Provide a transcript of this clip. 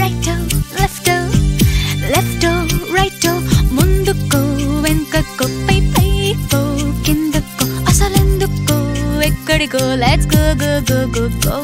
రైటో లెఫ్టో లెఫ్టో రైటో ముందుకు వెనుకకో పై పైకో కిందకో అసలెందుకో ఎక్కడికో. Let's go go go go go